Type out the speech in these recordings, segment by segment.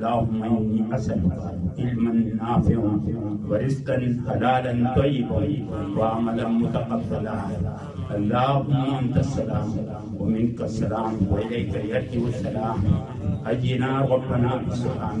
अल्लाहुम्मा इन्नी असअलुका इल्मन नाफ़िअन व रिज़्क़न हलालन तय्यिबन व अमलन मुतक़ब्बला अल्लाहुम्मा अंतस्सलाम व मिनकस्सलाम व इलैका यर्जिउ सलाम हय्यिना रब्बना बिस्सलाम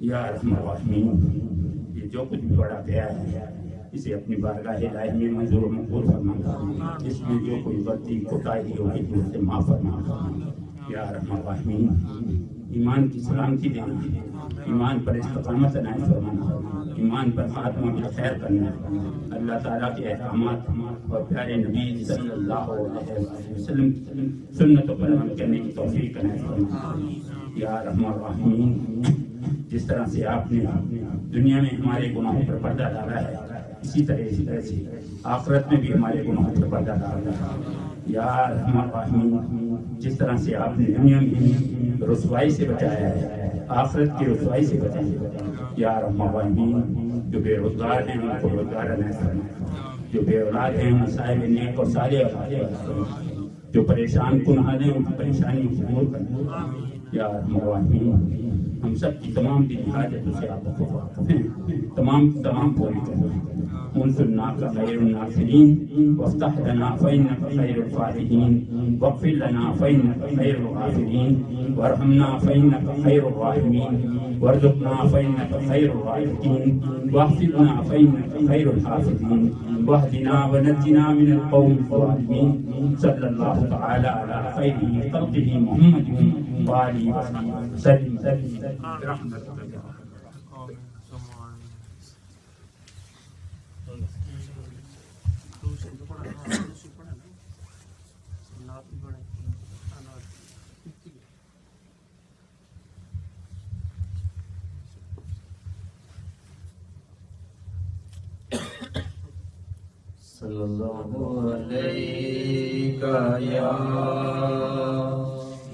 या रहमान रहीम ये जो कुछ भी पढ़ा गया है इसे अपनी बारगाह इलाही में मंजूर मकबूल फरमाना इसमें जो कोई गलती कोताही होगी तो उसे माफ़ फरमाना या रहमान रहीम, ईमान की सलामती देना ईमान पर इस्तकामत अनायत फरमाना ईमान पर खात्मा बिल खैर करना अल्लाह ताला के अहकामात और प्यारे नबी सल्लल्लाहु अलैहि वसल्लम की सुन्नतों पर अमल करने की तौफीक अनायत फरमाना या रहमान रहीम, जिस तरह से आपने दुनिया में हमारे गुनाहों पर पर्दा डाला है इसी तरह इसी तरह से आखिरत में भी हमारे गुनाहों पर पर्दा डाला है या रहमान रहीम जिस तरह से आपने दुनिया में रसवाई से बचाया है आखिरत की रसवाई से बचाया या रहमान रहीम जो बेरोजगार हैं उनको रोज़गार जो बेऔलाद हैं उन साहिब नेक और सारे जो परेशान कुनहाल हैं उनकी परेशानी को दूर करना या रहमान रहीम हम सब की तमाम दिन हाजतों से आप वाकिफ हैं तमाम तमाम पूरी करना उनसुन्ना का खैर नासिरीन वफ्तह लना फइन्नका खैरुल फातिहीन वगफिर लना फइन्नका खैरुल गाफिरीन वरहमना फइन्नका खैरुर राहिमीन वरजुकना फइन्नका खैरुर राहिमीन वाहफिजना फइन्नका खैरुल हाफिजीन वाहदिना वनज्जिना मिनल कौमिल ज़ालिमीन सल्लल्लाहु तआला अला खैरि खल्क़िही मुहम्मदिन व वसल्लम रहमतुल्लाह सल्लल्लाहु अलैका या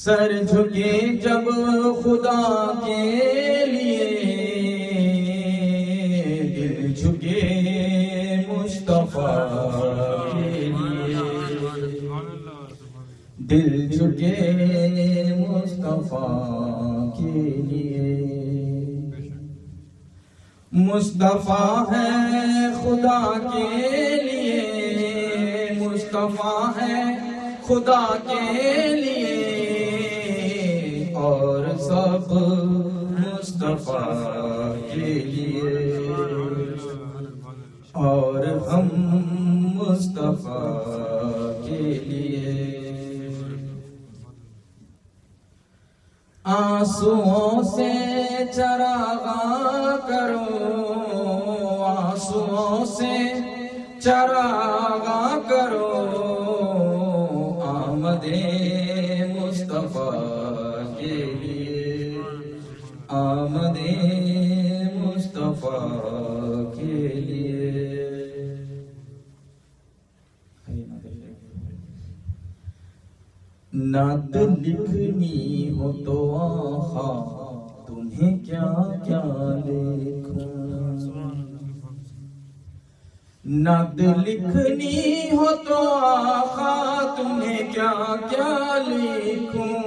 सर झुके जब खुदा के लिए दिल झुके मुस्तफ़ा के लिए। दिल झुके मुस्तफ़ा के लिए। मुस्तफ़ा है खुदा के लिए। मुस्तफ़ा है खुदा के लिए। सब मुस्तफ़ा के लिए। और हम मुस्तफ़ा के लिए। आंसुओं से चरागा करो, आंसुओं से चरागा करो। आमदे मुस्तफ़ा के लिए। नात लिखनी हो तो आहा तुम्हें क्या क्या लिखूं नात लिखनी हो तो आहा तुम्हें क्या क्या लिखूं?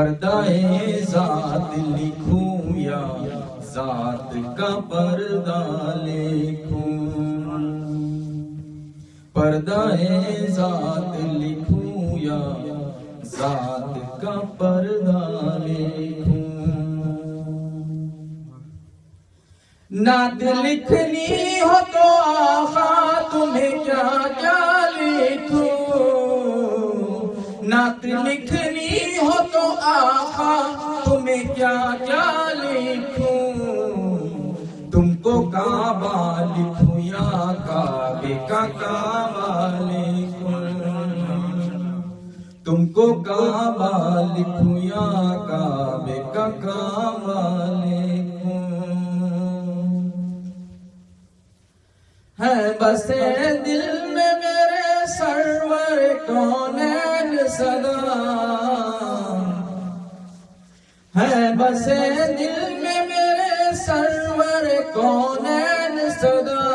पर्दाए जात लिखूं या जात का पर्दा लिखूं। पर्दाए जात लिखूं या जात का पर्दा लिखूं। नात लिखनी हो तो आखा तुम्हें क्या क्या लिखूं। लिखनी हो आखा, तुम्हें क्या क्या लिखूं? तुमको काबा लिखूं या काबे का काबा लिखूं? तुमको काबा लिखूं या काबे का काबा है बसे दिल में मेरे सरवर कौनैन सदा? है बसे दिल में मेरे सरवर कौनैन सदा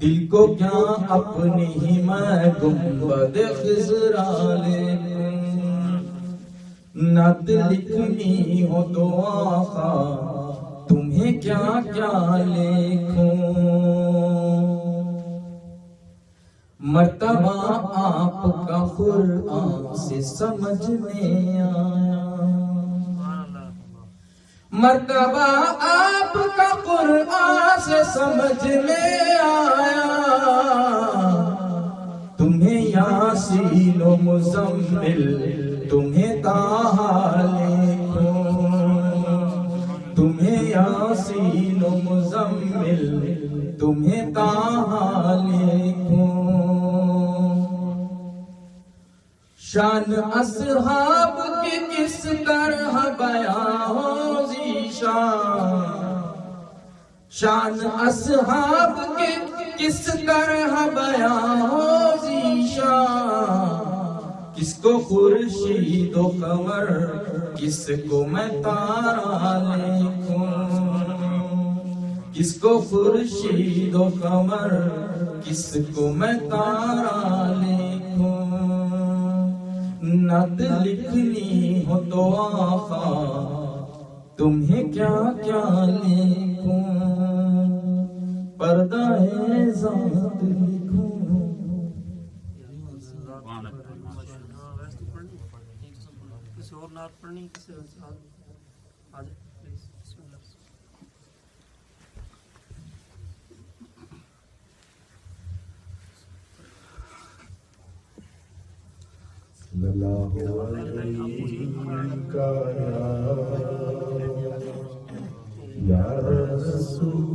दिल को क्या अपनी ही मैं गुंबद खिजरा लिखूं नत लिखनी हो तो आका, तुम्हें क्या क्या लिखूं? मर्तबा आपका कुरान से समझ में आया। मर्तबा आपका कुरान से समझ में आया। तुम्हें यहाँ यासीनो मुजम्मिल, तुम्हें ताहा लिखूं। तुम्हें यासीनो मुजम्मिल, तुम्हें ताहा शान असहाब की किस तरह बया हो शान असहाब के किस तरह बया हो जीशान किसको खुर्शीद कमर, किसको मैं तारा लिखूं किसको खुर्शीद कमर, किसको मैं तारा लिखूं नद लिखनी हो तो आका तुम्हें क्या क्या लिखूं? पर्दा है जात लिखूं। और नार पढ़नी किसी और आ जाए प्लीज़ बिस्मिल्लाह सल्लल्लाहु अलैहि या रसूल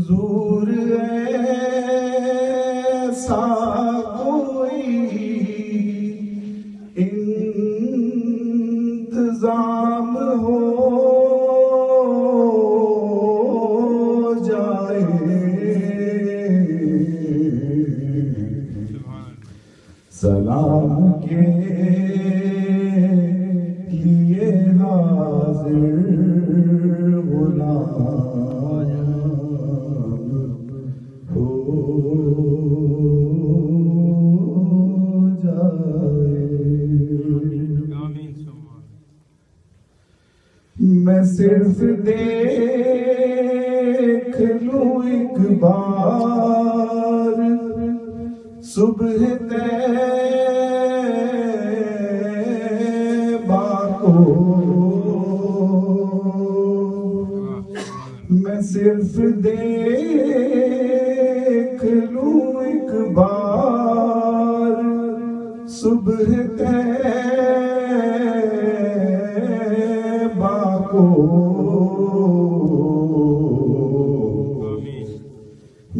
ज़र बार सुबह तैबा को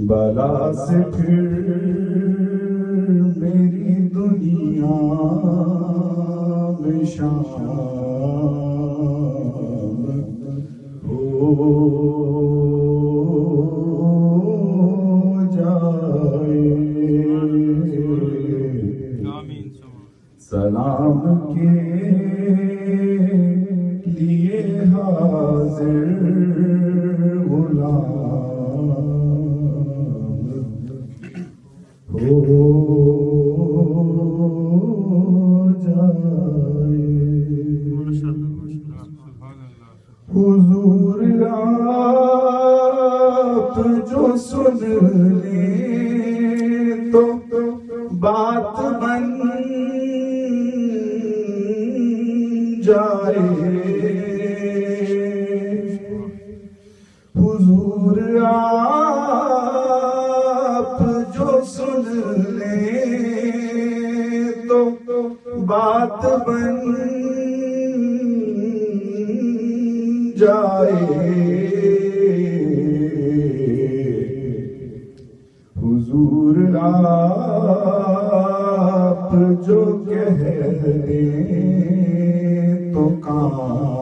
बला से फिर बने तो बात बन जाए। हुजूर आप जो सुन ले तो बात बन जाए। कहें त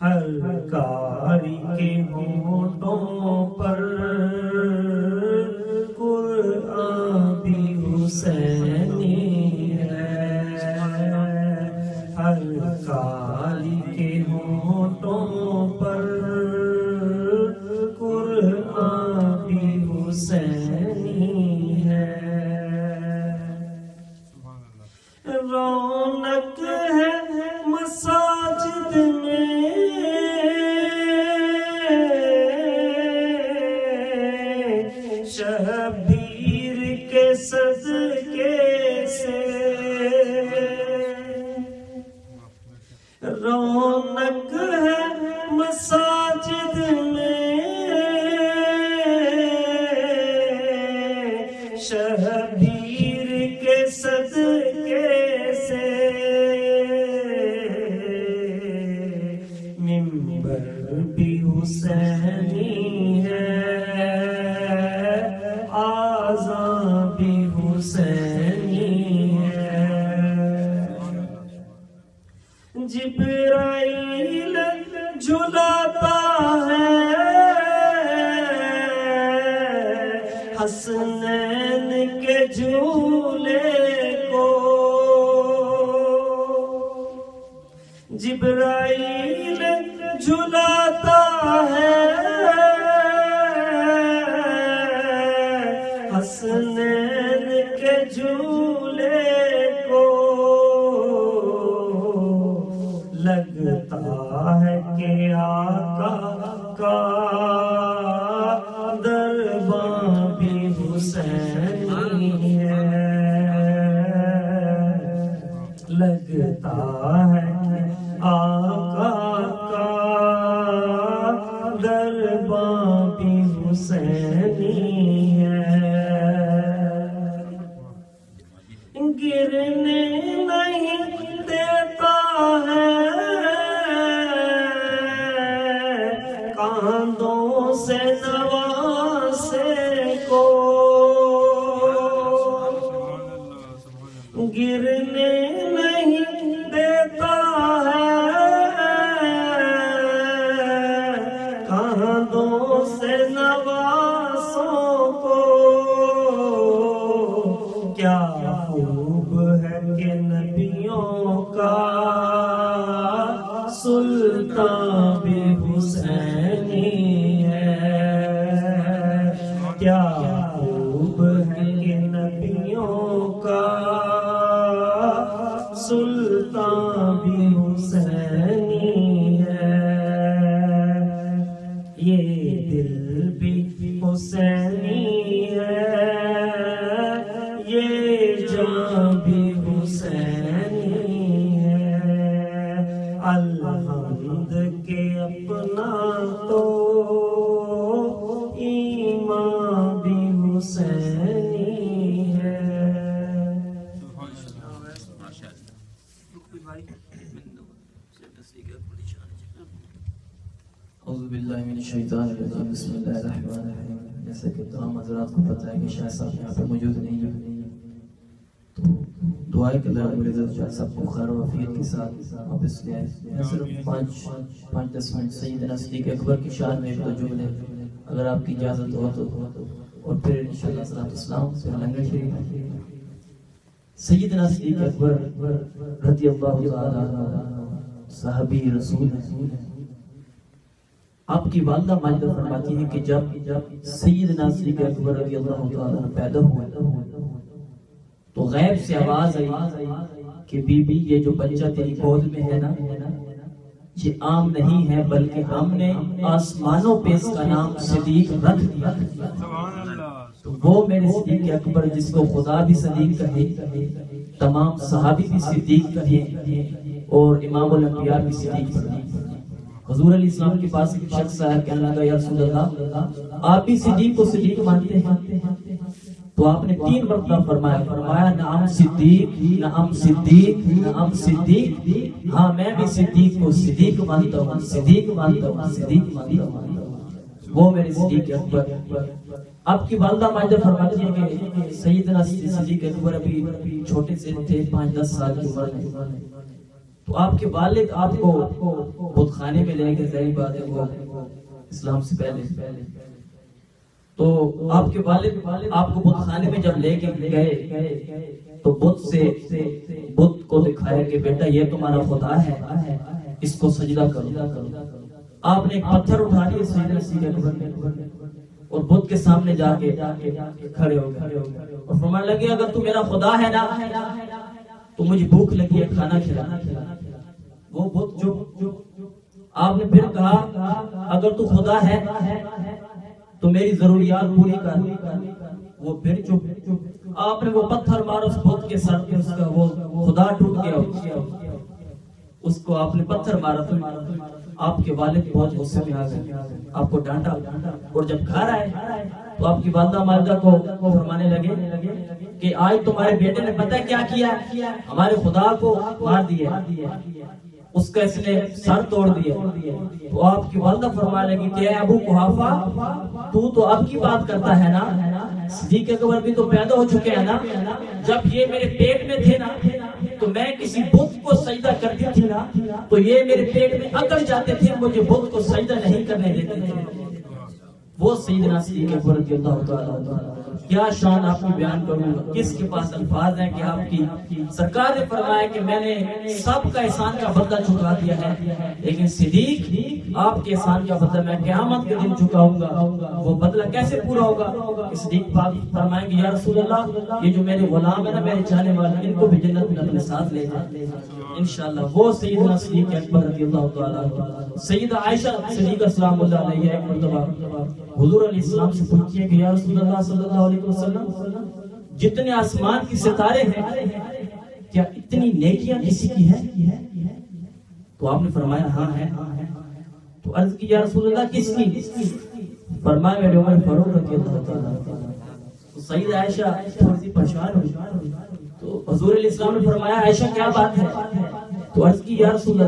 हर कारी के होठों पर be who said अकबर की शान में दो जुमले, अगर आपकी इजाज़त हो तो और फिर अकबर आपकी वालदा मालिदा फरमाती है कि जब जब सैयदना सिद्दीक अकबर रज़ी अल्लाह तआला पैदा हुए तो गैब से आवाज़ आई कि बीबी, ये जो बच्चा तेरी गोद में है ना, ये आम नहीं है, बल्कि हमने आसमानों पे इसका नाम सिद्दीक रख दिया। तो वो मेरे सिद्दीक अकबर, जिसको खुदा भी सदीक कहे, तमाम सहाबी भी सिद्दीक कहे, और इमाम भी सिद्दीक कहे अली इस्लाम के पास एक शख्स आया, कहने लगा, या रसूल अल्लाह आप भी सिद्दीक को सिद्दीक मानते हैं? तो आपने तीन मरतबा फरमाया फरमाया नाम सिद्दीक नाम सिद्दीक नाम सिद्दीक। हाँ मैं भी सिद्दीक को सिद्दीक मानता हूँ, सिद्दीक मानता हूँ, सिद्दीक मानता हूँ। वो मेरे सिद्दीक अकबर आपकी वालदा मायदा फरमाती है कि सैयदना सिद्दीक अकबर अभी छोटे से थे पाँच दस साल की उम्र में। तो आपके वालिद आपको बुतखाने में ले गए बात है वो इस्लाम से पहले। तो आपके वालिद, आपको बुतखाने में जब लेके गए तो बुत से, बुत को दिखाया कि बेटा ये तुम्हारा खुदा है, इसको सजदा करो। आपने एक पत्थर उठा लिया सजदा सीधे और बुत के सामने जाके खड़े हो गए। और फरमाने लगे, अगर तू मेरा खुदा है ना तो मुझे भूख लगी है खाना खिला। वो बुद्ध जो आपने फिर कहा, अगर तू खुदा है तो मेरी जरूरियात पूरी कर। वो फिर चुप। आपने वो पत्थर मारा उस बुत के सर पे उसका वो खुदा टूट गया। उसको आपने पत्थर मारा तो आपके वालिद बहुत गुस्से में आ गए। आपको डांटा। और जब घर आए तो आपकी वालदा मालदा को फरमाने लगे कि आज तुम्हारे बेटे ने पता क्या किया? हमारे खुदा को मार दिया। उसका इसने सर तोड़ दिया। तो आपकी वालदा फरमाने लगी कि अबू कुहाफा, तू तो अब की बात करता है ना? सिद्दीक अकबर भी तो पैदा हो चुके हैं ना? जब ये मेरे पेट में थे ना तो मैं किसी बुद्ध को सजदा करती थी ना तो ये मेरे पेट में अकड़ जाते थे, मुझे बुद्ध को सजदा नहीं करने देते थे। वो सईदना सिद्दीक अकबर। क्या शान आपकी बयान करूँगा किसके पास अल्फाज हैं कि आपकी सरकार ने फरमाया कि मैंने सबका एहसान का बदला चुका दिया है, लेकिन सिद्दीक, आपके एहसान का बदला मैं क्यामत के दिन चुकाऊँगा। वो बदला कैसे पूरा होगा? सिद्दीक पाक फरमाएँगे, या रसूल अल्लाह ये जो मेरे गुलाम है ना, मेरे चाहने वाले, इनको भी जन्नत में अपने साथ ले जा। इंशाल्लाह, वो सैयदना सिद्दीक अकबर रज़ियल्लाहु ताला अन्हु। सैयदा आयशा सिद्दीका सलामुल्लाह अलैहा, एक मर्तबा। हुजूर अलैहि सलाम से पूछती है कि, या रसूल अल्लाह सल्लल्लाहु वसल्लम, जितने आसमान की सितारे हैं, क्या इतनी नेकियाँ किसी की है? तो आपने फरमाया हाँ है। तो अर्ज़ की या रसूल किसकी? फरमाया, मेरे। तो सईद आयशा थोड़ी सी परेशान हुई। तो हजूर इस्लाम ने फरमाया, आयशा, क्या बात है? तो अर्ज़ की, या रसूल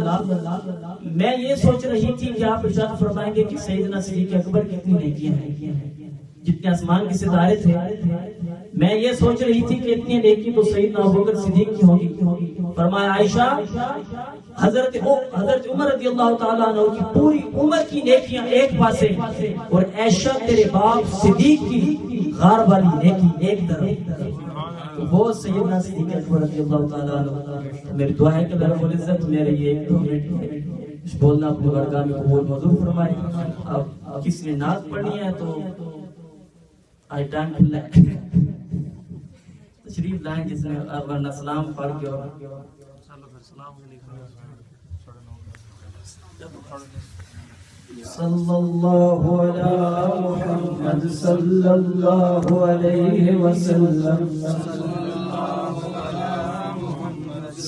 मैं ये सोच रही थी कि आप इरशाद फरमाएँगे कि सैयदना सिद्दीक अकबर कितनी नेकियाँ हैं। जितने आसमान के सितारे थे। मैं ये सोच रही थी कि इतनी नेकी तो सईदना अबू बकर सिद्दीक की होगी। फरमाया, आयशा, हज़रत हज़रत उमर रज़ी अल्लाह ताला अन्हु की पूरी उम्र की नेकियाँ एक पासे और ऐशा तेरे बाप सिद्दीक की गार वाली नेकी एक तरफ़। तो वो सैयदना सिद्दीक अकबर रज़ी अल्लाह ताला मेरी दुआ है कि अल्लाह रब्बुल इज़्ज़त मेरे ये एक दो मिनट बोलना अपने बरगाह में कबूल मंजूर फरमाए। अब किसी ने नाज पढ़नी है तो आई खुला है तशरीफ़ लाएँ जिसने वरना सलाम पढ़ के और सल्लल्लाहु अला मुहम्मद सल्लल्लाहु अलैहि वसल्लम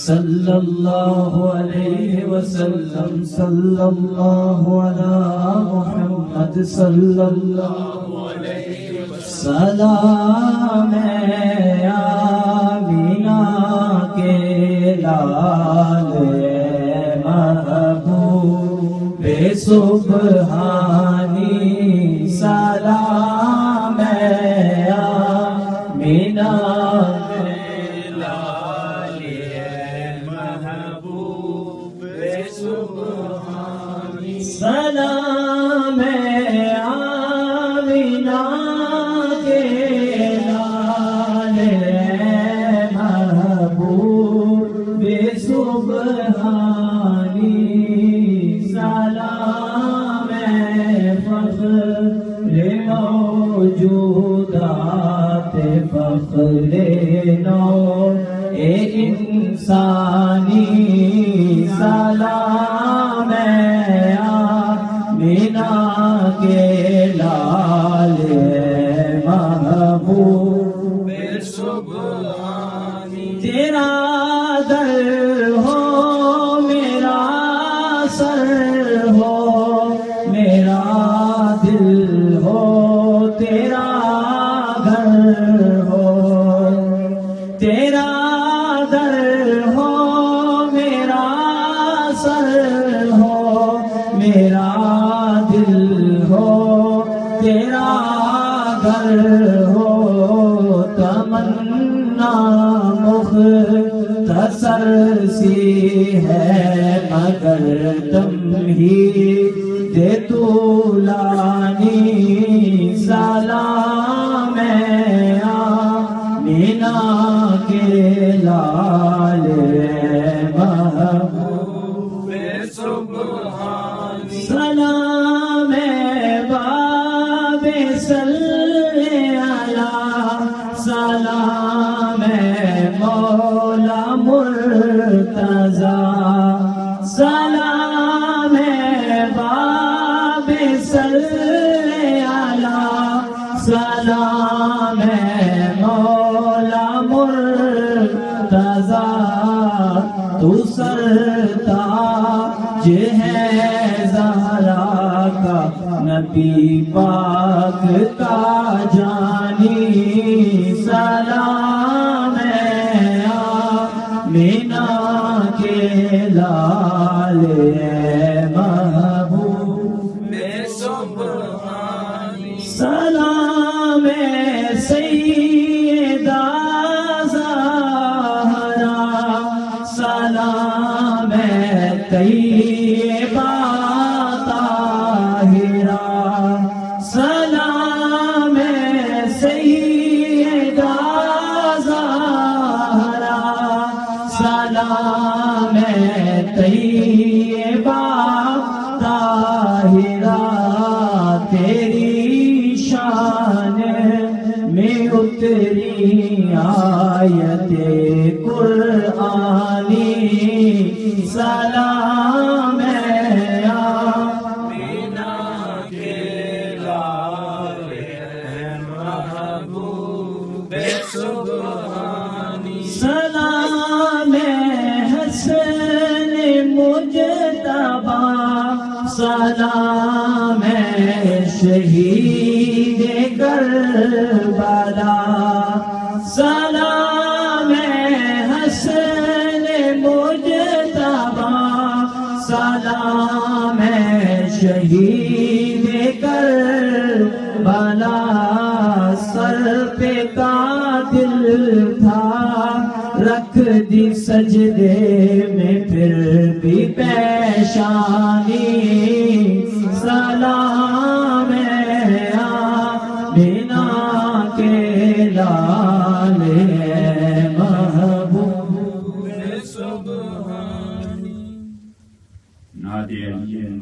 सल्लल्लाहु अलैहि वसल्लम सल्लल्लाहु अला मुहम्मद सल्लल्लाहु सदा मया मीना के ले मु बेशोभी सदाीना मौजूदात फख्र नौ ए इंसानी सरता ताज है जहरा का नबी पाक का। सलाम है हसन मुजतबा सलाम है शहीद करबला सर पे का दिल था रख दी सजदे में फिर